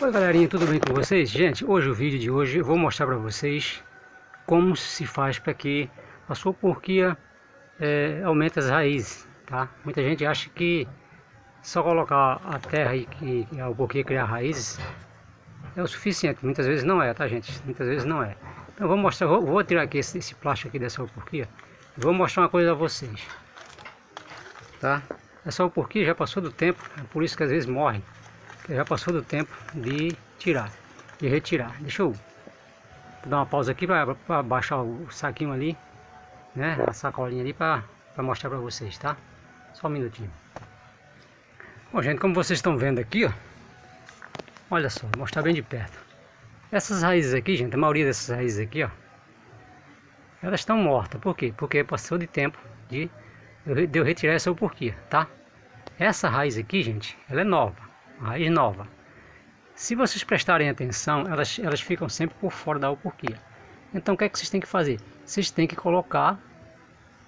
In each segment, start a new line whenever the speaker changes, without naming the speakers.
Oi galerinha, tudo bem com vocês? Gente, hoje o vídeo de hoje eu vou mostrar para vocês como se faz para que a sua porquia é, aumente as raízes, tá? Muita gente acha que só colocar a terra e que a porquia criar raízes é o suficiente, muitas vezes não é, tá gente? Muitas vezes não é. Então vou mostrar, vou, vou tirar aqui esse, esse, plástico aqui dessa porquia vou mostrar uma coisa a vocês, tá? Essa porquia já passou do tempo, é por isso que às vezes morre já passou do tempo de tirar, de retirar. Deixa eu dar uma pausa aqui para baixar o saquinho ali, né? A sacolinha ali para mostrar para vocês, tá? Só um minutinho. Bom, gente, como vocês estão vendo aqui, ó. Olha só, vou mostrar bem de perto. Essas raízes aqui, gente, a maioria dessas raízes aqui, ó. Elas estão mortas. Por quê? Porque passou de tempo de, eu retirar essa porquia, tá? Essa raiz aqui, gente, ela é nova raiz nova. Se vocês prestarem atenção, elas, elas ficam sempre por fora da alporquia. Então o que é que vocês têm que fazer? Vocês têm que colocar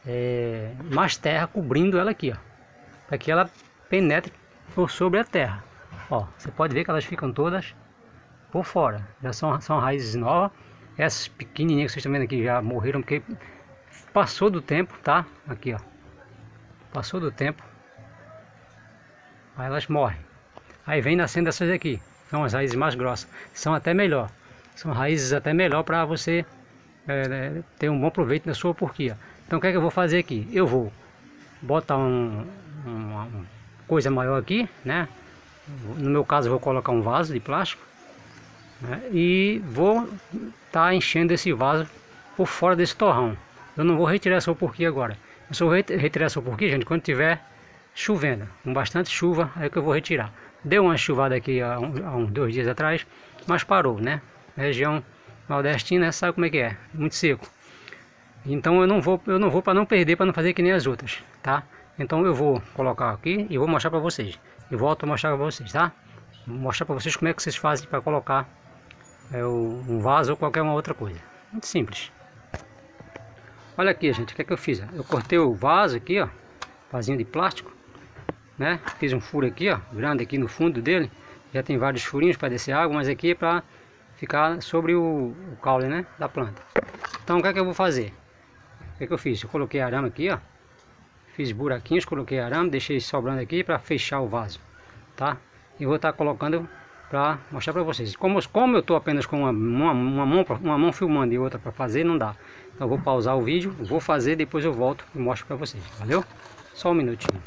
é, mais terra cobrindo ela aqui, ó, para que ela penetre por sobre a terra. Ó, você pode ver que elas ficam todas por fora. Já são, são raízes novas. Essas pequenininhas que vocês estão vendo aqui já morreram porque passou do tempo, tá? Aqui, ó. Passou do tempo. Aí elas morrem. Aí vem nascendo essas aqui, são as raízes mais grossas, são até melhor. São raízes até melhor para você é, é, ter um bom proveito na sua porquia. Então o que é que eu vou fazer aqui? Eu vou botar um, uma coisa maior aqui, né? No meu caso vou colocar um vaso de plástico né? e vou estar tá enchendo esse vaso por fora desse torrão. Eu não vou retirar essa porquia agora. Eu só vou retirar essa porquia, gente, quando tiver chovendo, com bastante chuva, aí que eu vou retirar. Deu uma chuvada aqui há, um, há uns dois dias atrás, mas parou, né? região nordestina sabe como é que é, muito seco. Então eu não vou, eu não vou para não perder, para não fazer que nem as outras, tá? Então eu vou colocar aqui e vou mostrar para vocês. E volto a mostrar para vocês, tá? Vou mostrar para vocês como é que vocês fazem para colocar é, um vaso ou qualquer uma outra coisa. Muito simples. Olha aqui, gente, o que é que eu fiz? Eu cortei o vaso aqui, ó, vasinho de plástico né? Fiz um furo aqui, ó, grande aqui no fundo dele. Já tem vários furinhos para descer água, mas aqui é para ficar sobre o, o, caule, né, da planta. Então o que é que eu vou fazer? O que é que eu fiz? Eu coloquei arame aqui, ó. Fiz buraquinhos, coloquei arame, deixei sobrando aqui para fechar o vaso, tá? E vou estar tá colocando para mostrar para vocês. Como, como eu estou apenas com uma, uma, uma, mão, uma mão filmando e outra para fazer, não dá. Então eu vou pausar o vídeo, vou fazer, depois eu volto e mostro para vocês, valeu? Só um minutinho.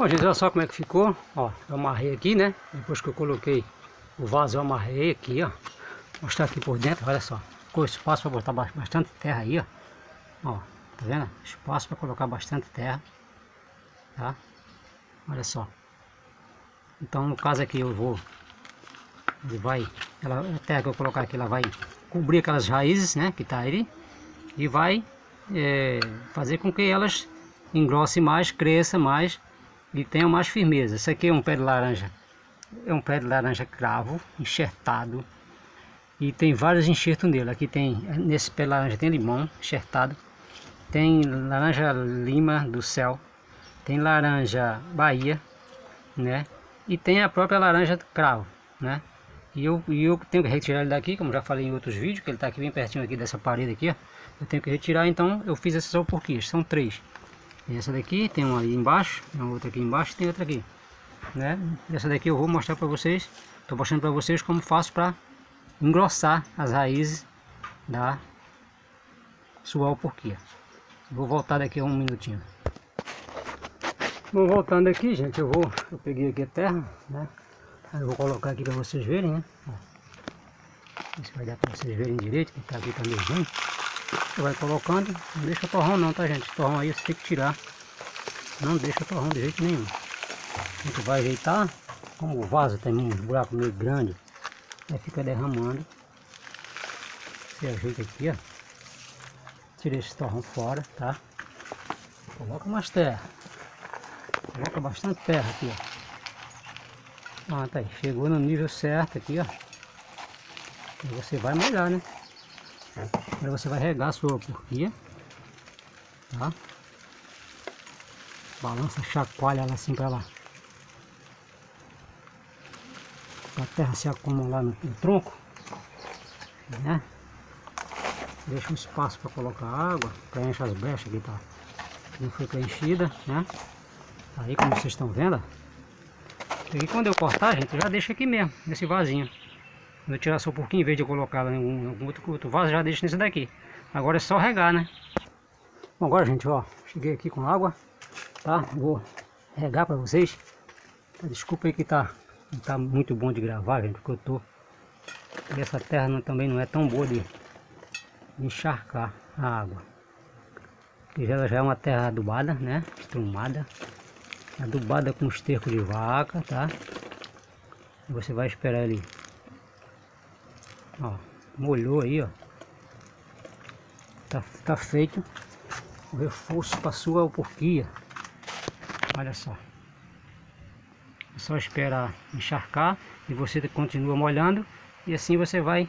Bom, gente, olha só como é que ficou. Ó, eu amarrei aqui, né? Depois que eu coloquei o vaso, eu amarrei aqui, ó. Mostrar aqui por dentro, olha só. Ficou espaço para botar bastante terra aí, ó. Ó, tá vendo? Espaço para colocar bastante terra. Tá? Olha só. Então, no caso aqui, eu vou... Ele vai... Ela, a terra que eu colocar aqui, ela vai cobrir aquelas raízes, né? Que tá aí. E vai é, fazer com que elas engrossem mais, cresça mais e tenha mais firmeza. Esse aqui é um pé de laranja, é um pé de laranja cravo, enxertado. E tem vários enxertos nele. Aqui tem, nesse pé de laranja tem limão enxertado. Tem laranja lima do céu. Tem laranja Bahia, né? E tem a própria laranja cravo, né? E eu, e eu tenho que retirar ele daqui, como já falei em outros vídeos, que ele está aqui bem pertinho aqui dessa parede aqui, ó. Eu tenho que retirar, então eu fiz essas alporquias, são três. Essa daqui tem uma ali embaixo, tem outra aqui embaixo tem outra aqui. Né? Essa daqui eu vou mostrar para vocês. Estou mostrando para vocês como faço para engrossar as raízes da sua alporquia. Vou voltar daqui a um minutinho. Bom, voltando aqui, gente, eu vou, eu peguei aqui a terra, né? Eu vou colocar aqui para vocês verem, né? Se vai dar para vocês verem direito, que tá aqui tá meio ruim. Vai colocando, não deixa torrão não, tá gente? Torrão aí você tem que tirar. Não deixa torrão de jeito nenhum. A gente vai ajeitar, como o vaso tem um buraco meio grande, aí fica derramando. Você ajeita aqui, ó. Tira esse torrão fora, tá? Coloca mais terra. Coloca bastante terra aqui, ó. Ah, tá aí. Chegou no nível certo aqui, ó. E você vai molhar, né? Agora você vai regar a sua porquia. Tá? Balança, chacoalha ela assim para ela a terra se acumular no, no tronco, né? Deixa um espaço para colocar água, preenche as brechas que tá, não foi preenchida, né? Aí como vocês estão vendo, e quando eu cortar, gente, já deixo aqui mesmo, nesse vasinho. Quando eu tirar só um pouquinho, em vez de colocar em algum, outro, outro vaso, já deixo nesse daqui. Agora é só regar, né? Bom, agora, gente, ó, cheguei aqui com água, tá? Vou regar para vocês. Desculpa aí que tá, não tá muito bom de gravar, gente, porque eu tô... E essa terra não, também não é tão boa de, de encharcar a água. Porque já, já é uma terra adubada, né? Estrumada. Adubada com esterco de vaca, tá? Você vai esperar ele... Ó, molhou aí, ó. Tá, tá feito o reforço para sua porquia. Olha só. É só esperar encharcar e você continua molhando e assim você vai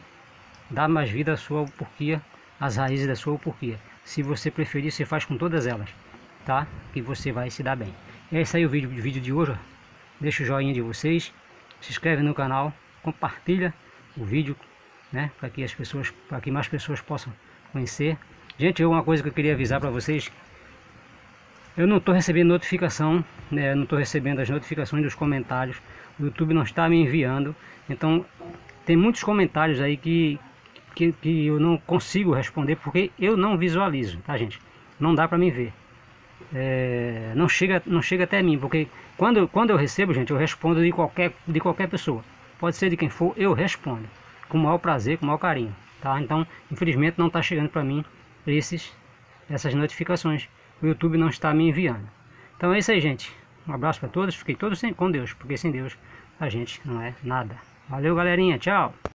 dar mais vida à sua porquia, às raízes da sua porquia. Se você preferir, você faz com todas elas, tá? Que você vai se dar bem. E é isso aí o vídeo, o vídeo de hoje. Deixa o joinha de vocês, se inscreve no canal, compartilha o vídeo, né? Para que as pessoas, para que mais pessoas possam conhecer. Gente, uma coisa que eu queria avisar para vocês eu não estou recebendo notificação, né? não estou recebendo as notificações dos comentários. O YouTube não está me enviando. Então, tem muitos comentários aí que, que, que eu não consigo responder porque eu não visualizo, tá gente? Não dá para me ver. É, não, chega, não chega até mim, porque quando, quando eu recebo, gente, eu respondo de qualquer, de qualquer pessoa. Pode ser de quem for, eu respondo. Com o maior prazer, com o maior carinho. Tá? Então, infelizmente, não está chegando para mim esses, essas notificações o YouTube não está me enviando. Então é isso aí, gente. Um abraço para todos. Fiquem todos com Deus, porque sem Deus a gente não é nada. Valeu, galerinha. Tchau.